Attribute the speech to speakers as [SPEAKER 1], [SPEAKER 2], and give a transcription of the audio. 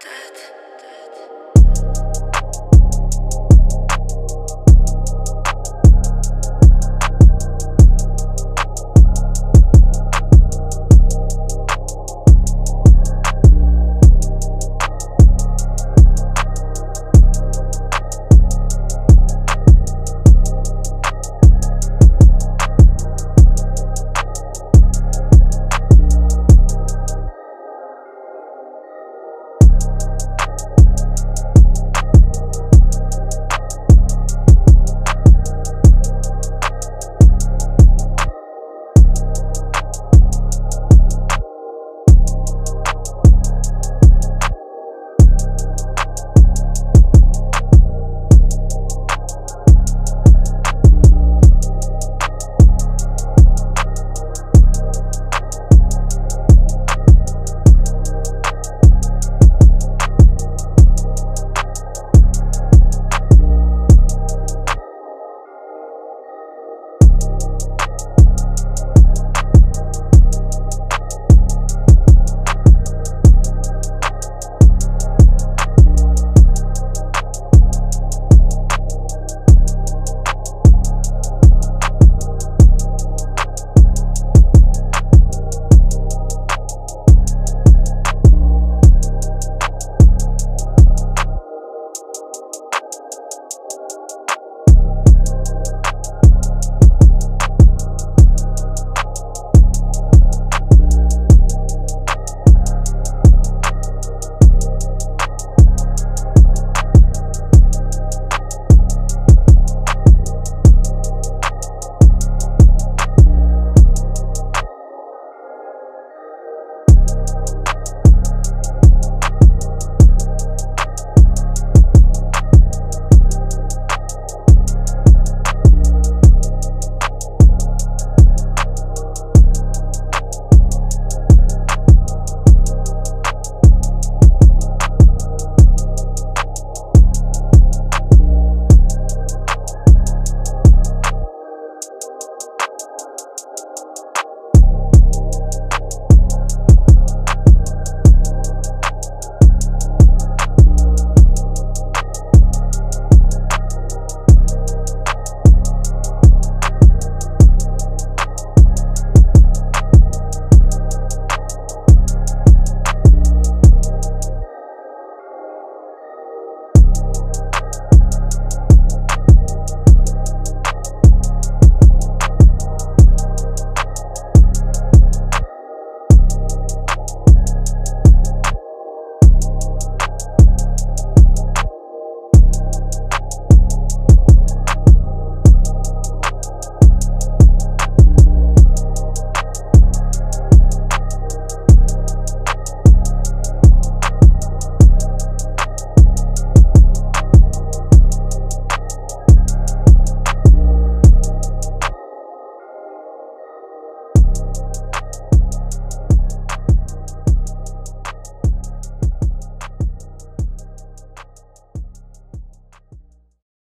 [SPEAKER 1] Dead. Dead.